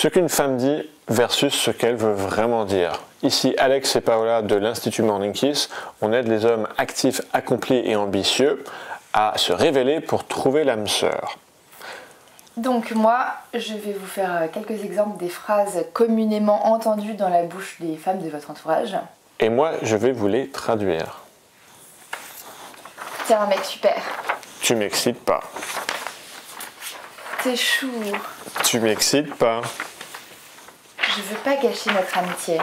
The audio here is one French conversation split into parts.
Ce qu'une femme dit versus ce qu'elle veut vraiment dire. Ici Alex et Paola de l'Institut Morning Kiss, on aide les hommes actifs, accomplis et ambitieux à se révéler pour trouver l'âme sœur. Donc moi, je vais vous faire euh, quelques exemples des phrases communément entendues dans la bouche des femmes de votre entourage. Et moi, je vais vous les traduire. T'es un mec super. Tu m'excites pas. T'es chou. Tu m'excites pas. Je veux pas gâcher notre amitié.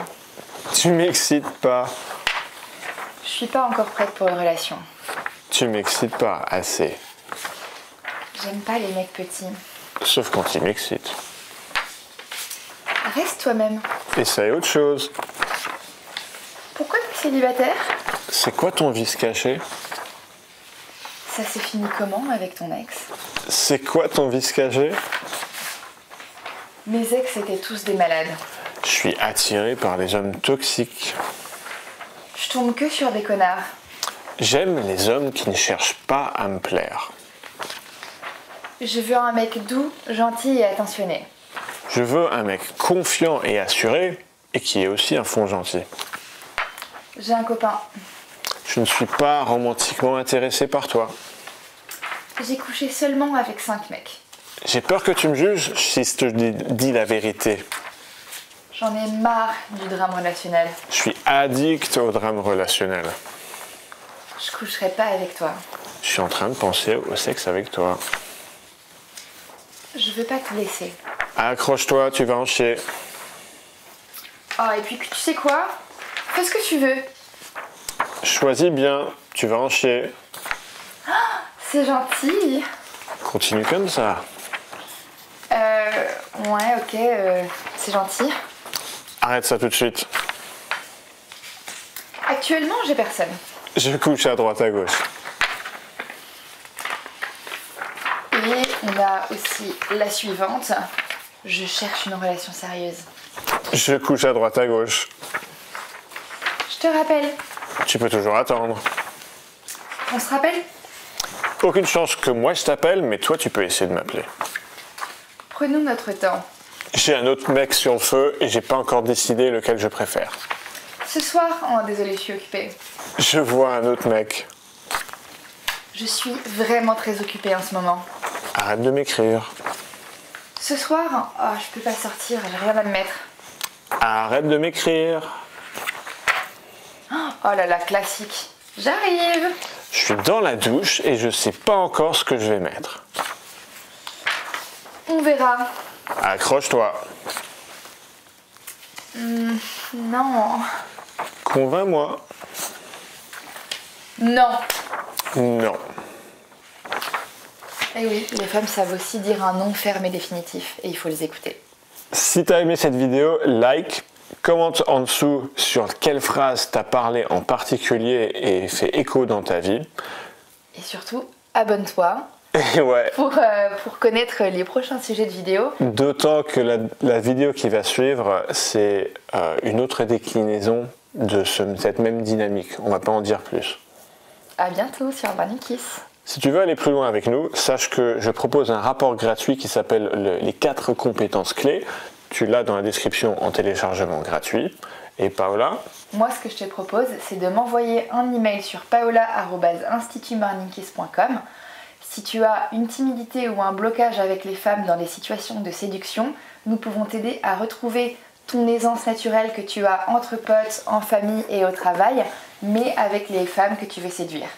Tu m'excites pas. Je suis pas encore prête pour une relation. Tu m'excites pas assez. J'aime pas les mecs petits. Sauf quand ils m'excitent. Reste toi-même. Essaye autre chose. Pourquoi tu es célibataire? C'est quoi ton vice caché? Ça s'est fini comment avec ton ex? C'est quoi ton vice caché? Mes ex étaient tous des malades. Je suis attiré par les hommes toxiques. Je tombe que sur des connards. J'aime les hommes qui ne cherchent pas à me plaire. Je veux un mec doux, gentil et attentionné. Je veux un mec confiant et assuré et qui est aussi un fond gentil. J'ai un copain. Je ne suis pas romantiquement intéressé par toi. J'ai couché seulement avec cinq mecs. J'ai peur que tu me juges si je te dis, la vérité. J'en ai marre du drame relationnel. Je suis addict au drame relationnel. Je coucherai pas avec toi. Je suis en train de penser au sexe avec toi. Je veux pas te laisser. Accroche-toi, tu vas en chier. Oh, et puis tu sais quoi? Fais ce que tu veux. Choisis bien, tu vas en chier. C'est gentil. Continue comme ça. Ouais, ok, euh, c'est gentil. Arrête ça tout de suite. Actuellement, j'ai personne. Je couche à droite à gauche. Et on a aussi la suivante. Je cherche une relation sérieuse. Je couche à droite à gauche. Je te rappelle. Tu peux toujours attendre. On se rappelle? Aucune chance que moi je t'appelle, mais toi tu peux essayer de m'appeler. Prenons notre temps. J'ai un autre mec sur le feu et j'ai pas encore décidé lequel je préfère. Ce soir, oh désolé, je suis occupée. Je vois un autre mec. Je suis vraiment très occupée en ce moment. Arrête de m'écrire. Ce soir, oh, je peux pas sortir, j'ai rien à me mettre. Arrête de m'écrire. Oh là là, classique. J'arrive. Je suis dans la douche et je sais pas encore ce que je vais mettre. On verra. Accroche-toi. Non. Convainc-moi. Non. Non. Eh oui, les femmes savent aussi dire un non ferme et définitif, et il faut les écouter. Si t'as aimé cette vidéo, like, commente en dessous sur quelle phrase t'as parlé en particulier et fait écho dans ta vie. Et surtout, abonne-toi Et ouais, pour, euh, pour connaître les prochains sujets de vidéo. d'autant que la, la vidéo qui va suivre, c'est euh, une autre déclinaison de ce- cette même dynamique. On va pas en dire plus. À bientôt sur Burning Kiss. Si tu veux aller plus loin avec nous, sache que je propose un rapport gratuit qui s'appelle le- les 4 compétences clés. Tu l'as dans la description en téléchargement gratuit. Et Paola, Moi, ce que je te propose, c'est de m'envoyer un email sur paola.institutmorningkiss.com. Si tu as une timidité ou un blocage avec les femmes dans des situations de séduction, nous pouvons t'aider à retrouver ton aisance naturelle que tu as entre potes, en famille et au travail, mais avec les femmes que tu veux séduire.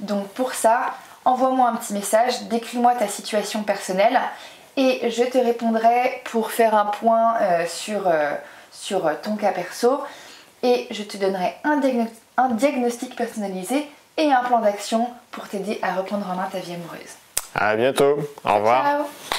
Donc pour ça, envoie-moi un petit message, décris-moi ta situation personnelle et je te répondrai pour faire un point euh, sur, euh, sur ton cas perso et je te donnerai un diagnostic personnalisé et un plan d'action pour t'aider à reprendre en main ta vie amoureuse. à bientôt. Au revoir. Ciao